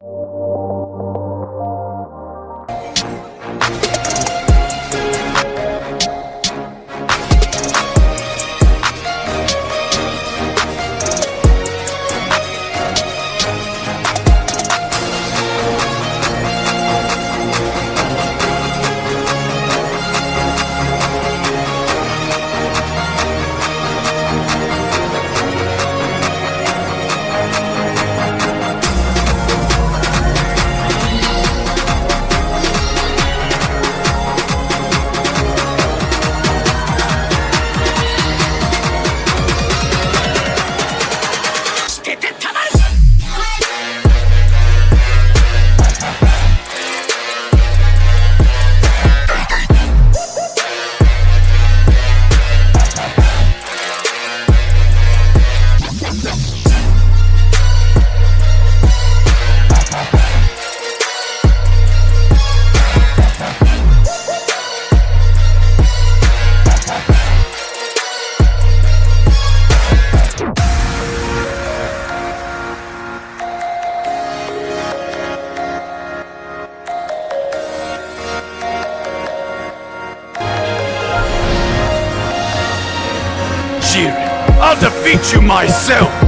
you I'll defeat you myself!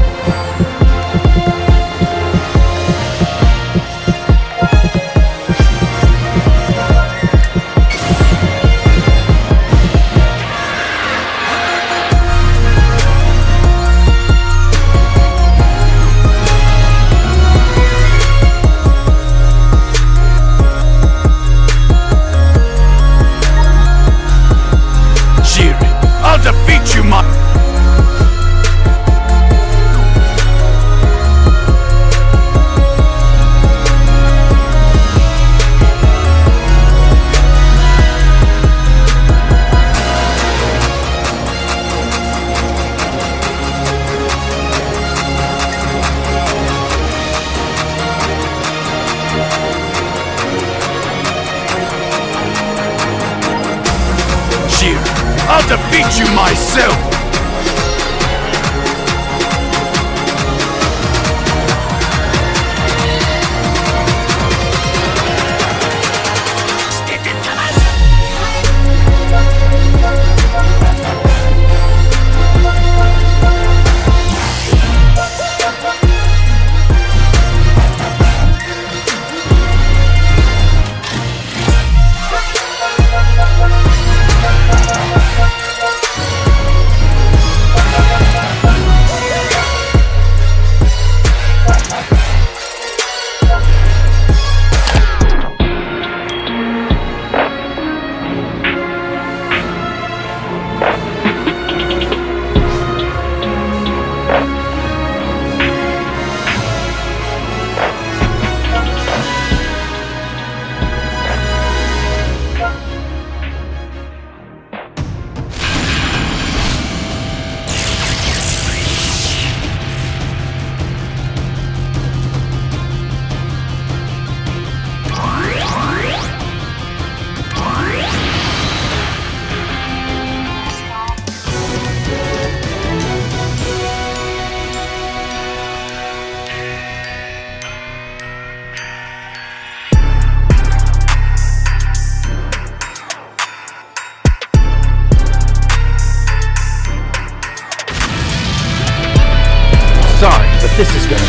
This is gonna.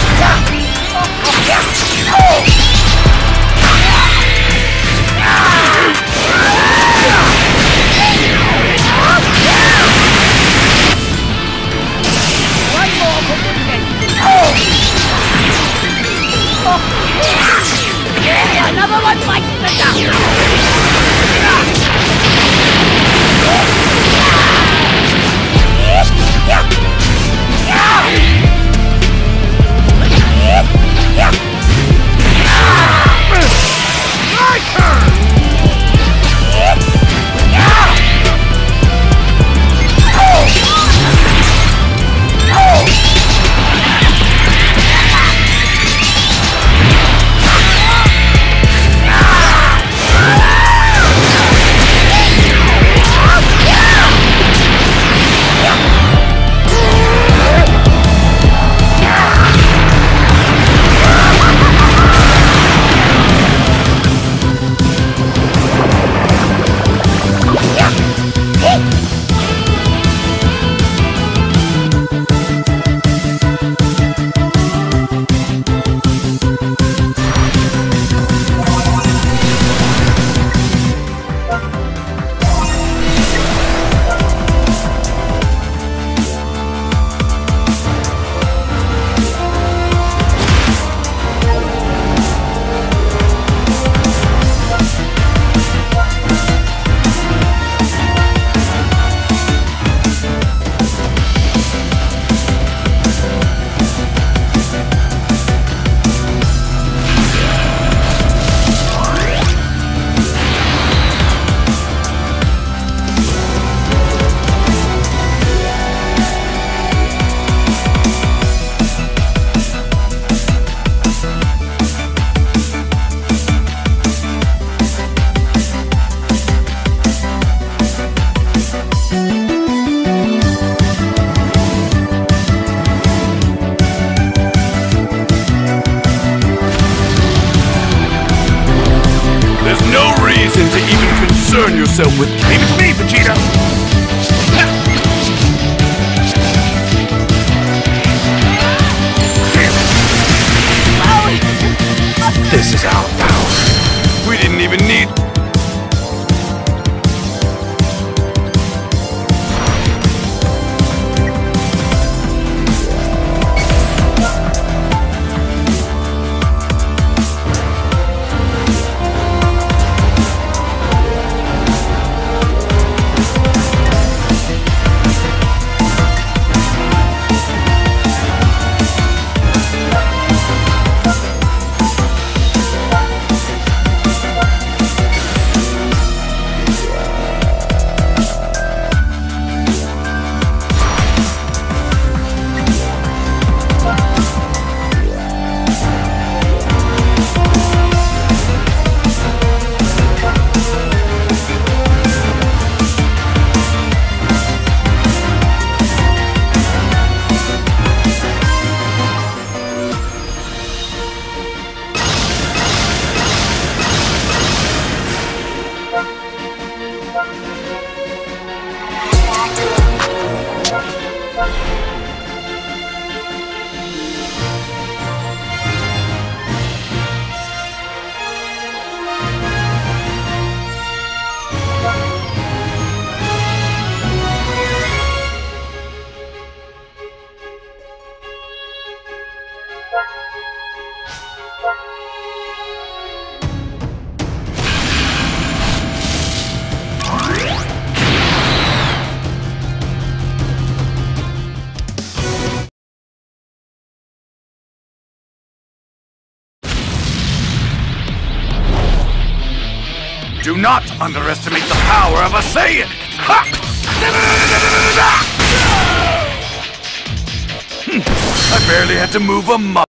Another one bites the dust! Yourself with. Leave it to me, Vegeta! Do not underestimate the power of a Saiyan! Ha! Barely had to move a muscle.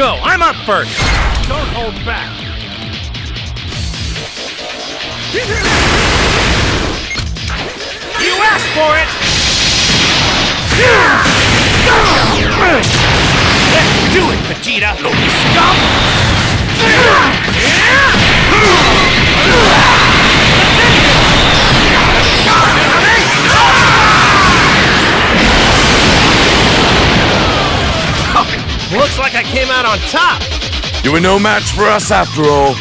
Go. I'm up first. Don't hold back. You asked for it. Let's do it, Vegeta. Scum. I came out on top. You were no match for us after all.